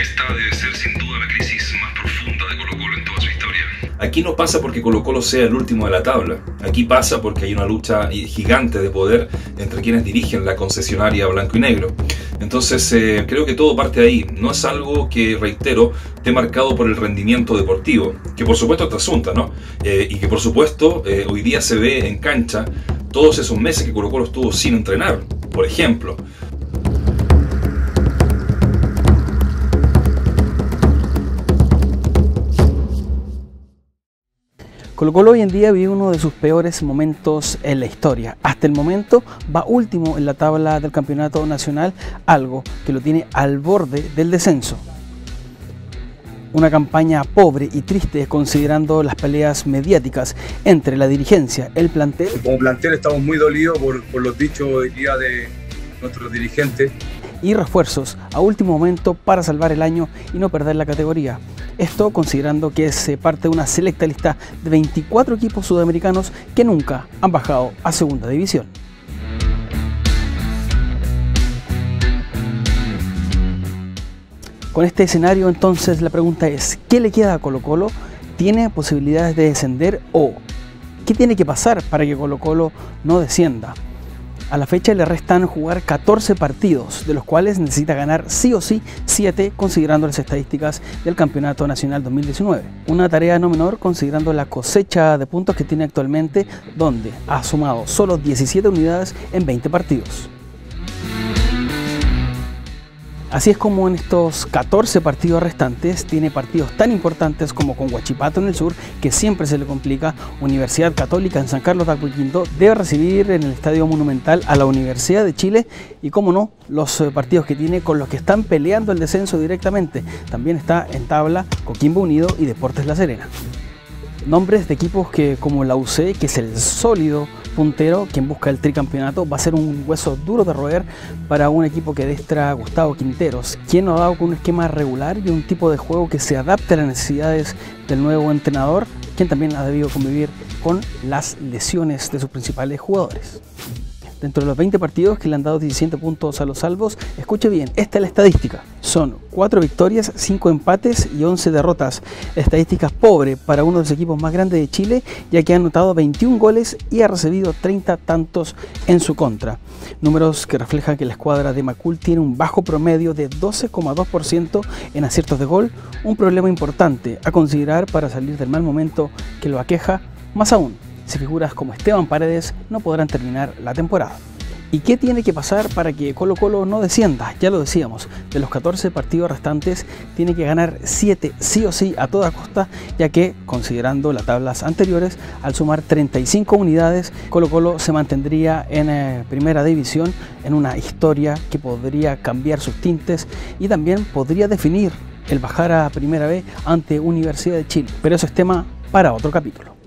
Esta debe ser sin duda la crisis más profunda de Colo Colo en toda su historia. Aquí no pasa porque Colo Colo sea el último de la tabla. Aquí pasa porque hay una lucha gigante de poder entre quienes dirigen la concesionaria blanco y negro. Entonces eh, creo que todo parte ahí. No es algo que, reitero, esté marcado por el rendimiento deportivo, que por supuesto es asunto, ¿no? Eh, y que por supuesto eh, hoy día se ve en cancha todos esos meses que Colo Colo estuvo sin entrenar, por ejemplo. Colo Colo hoy en día vive uno de sus peores momentos en la historia. Hasta el momento va último en la tabla del campeonato nacional, algo que lo tiene al borde del descenso. Una campaña pobre y triste considerando las peleas mediáticas entre la dirigencia, el plantel. Como plantel estamos muy dolidos por, los dichos hoy día de nuestros dirigentes. Y refuerzos a último momento para salvar el año y no perder la categoría. Esto considerando que es parte de una selecta lista de 24 equipos sudamericanos que nunca han bajado a segunda división. Con este escenario entonces la pregunta es, ¿qué le queda a Colo Colo? ¿Tiene posibilidades de descender o qué tiene que pasar para que Colo Colo no descienda? A la fecha le restan jugar 14 partidos, de los cuales necesita ganar sí o sí 7 considerando las estadísticas del Campeonato Nacional 2019. Una tarea no menor considerando la cosecha de puntos que tiene actualmente, donde ha sumado solo 17 unidades en 20 partidos. Así es como en estos 14 partidos restantes tiene partidos tan importantes como con Huachipato en el sur, que siempre se le complica, Universidad Católica en San Carlos de Apoquindo debe recibir en el Estadio Monumental a la Universidad de Chile y, como no, los eh, partidos que tiene con los que están peleando el descenso directamente. También está en tabla Coquimbo Unido y Deportes La Serena. Nombres de equipos que como la UC, que es el sólido puntero, quien busca el tricampeonato, va a ser un hueso duro de roer para un equipo que destra Gustavo Quinteros, quien lo ha dado con un esquema regular y un tipo de juego que se adapte a las necesidades del nuevo entrenador, quien también ha debido convivir con las lesiones de sus principales jugadores. Dentro de los 20 partidos que le han dado 17 puntos a los salvos, escuche bien, esta es la estadística. Son 4 victorias, 5 empates y 11 derrotas. Estadísticas pobre para uno de los equipos más grandes de Chile, ya que ha anotado 21 goles y ha recibido 30 tantos en su contra. Números que reflejan que la escuadra de Macul tiene un bajo promedio de 12,2% en aciertos de gol, un problema importante a considerar para salir del mal momento que lo aqueja, más aún si figuras como Esteban Paredes no podrán terminar la temporada. ¿Y qué tiene que pasar para que Colo Colo no descienda? Ya lo decíamos, de los 14 partidos restantes tiene que ganar 7 sí o sí a toda costa, ya que, considerando las tablas anteriores, al sumar 35 unidades, Colo Colo se mantendría en eh, primera división en una historia que podría cambiar sus tintes y también podría definir el bajar a primera B ante Universidad de Chile. Pero eso es tema para otro capítulo.